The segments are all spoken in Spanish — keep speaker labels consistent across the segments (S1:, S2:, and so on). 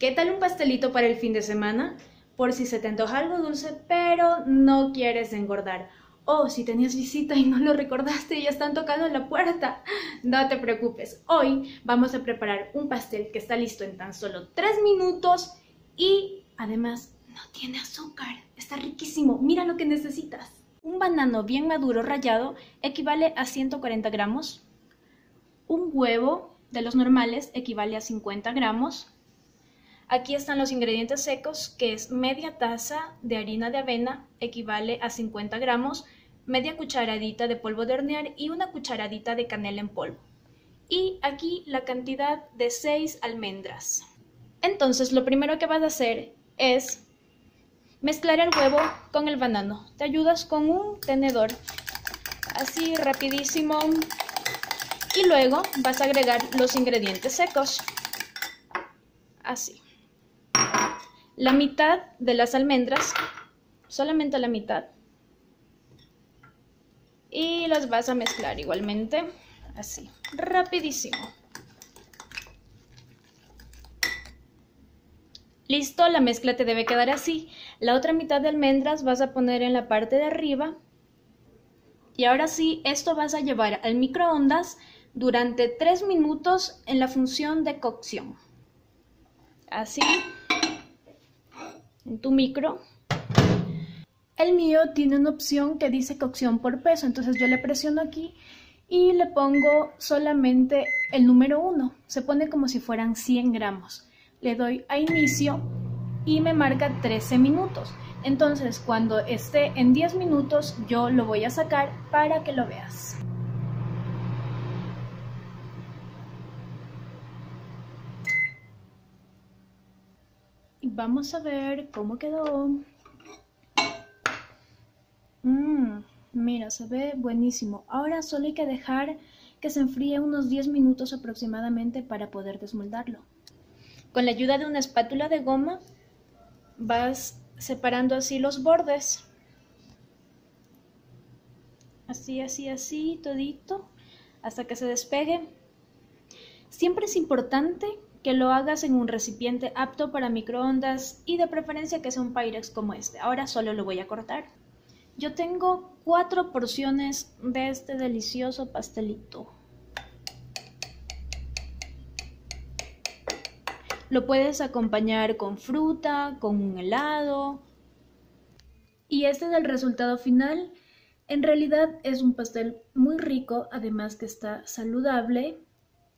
S1: ¿Qué tal un pastelito para el fin de semana? Por si se te antoja algo dulce, pero no quieres engordar. O si tenías visita y no lo recordaste y ya están tocando la puerta. No te preocupes. Hoy vamos a preparar un pastel que está listo en tan solo 3 minutos y además no tiene azúcar. Está riquísimo. Mira lo que necesitas. Un banano bien maduro rallado equivale a 140 gramos. Un huevo de los normales equivale a 50 gramos. Aquí están los ingredientes secos, que es media taza de harina de avena, equivale a 50 gramos, media cucharadita de polvo de hornear y una cucharadita de canela en polvo. Y aquí la cantidad de 6 almendras. Entonces lo primero que vas a hacer es mezclar el huevo con el banano. Te ayudas con un tenedor, así rapidísimo. Y luego vas a agregar los ingredientes secos, así la mitad de las almendras, solamente la mitad. Y las vas a mezclar igualmente, así, rapidísimo. Listo, la mezcla te debe quedar así. La otra mitad de almendras vas a poner en la parte de arriba. Y ahora sí, esto vas a llevar al microondas durante 3 minutos en la función de cocción. Así en tu micro. El mío tiene una opción que dice cocción por peso, entonces yo le presiono aquí y le pongo solamente el número 1. Se pone como si fueran 100 gramos. Le doy a inicio y me marca 13 minutos. Entonces cuando esté en 10 minutos yo lo voy a sacar para que lo veas. Vamos a ver cómo quedó. Mmm, mira, se ve buenísimo. Ahora solo hay que dejar que se enfríe unos 10 minutos aproximadamente para poder desmoldarlo. Con la ayuda de una espátula de goma vas separando así los bordes. Así, así, así, todito, hasta que se despegue. Siempre es importante que lo hagas en un recipiente apto para microondas y de preferencia que sea un Pyrex como este. Ahora solo lo voy a cortar. Yo tengo cuatro porciones de este delicioso pastelito. Lo puedes acompañar con fruta, con un helado. Y este es el resultado final. En realidad es un pastel muy rico, además que está saludable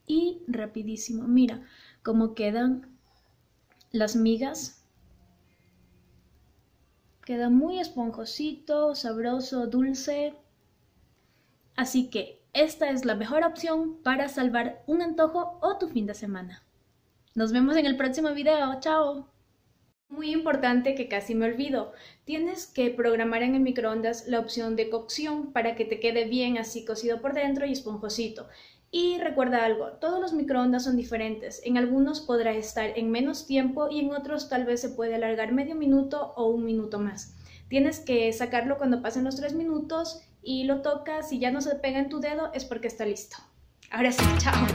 S1: y rapidísimo. Mira, cómo quedan las migas. Queda muy esponjosito, sabroso, dulce. Así que esta es la mejor opción para salvar un antojo o tu fin de semana. Nos vemos en el próximo video. ¡Chao! Muy importante que casi me olvido. Tienes que programar en el microondas la opción de cocción para que te quede bien así cocido por dentro y esponjosito. Y recuerda algo, todos los microondas son diferentes. En algunos podrá estar en menos tiempo y en otros tal vez se puede alargar medio minuto o un minuto más. Tienes que sacarlo cuando pasen los tres minutos y lo tocas. Si ya no se pega en tu dedo es porque está listo. Ahora sí, chao.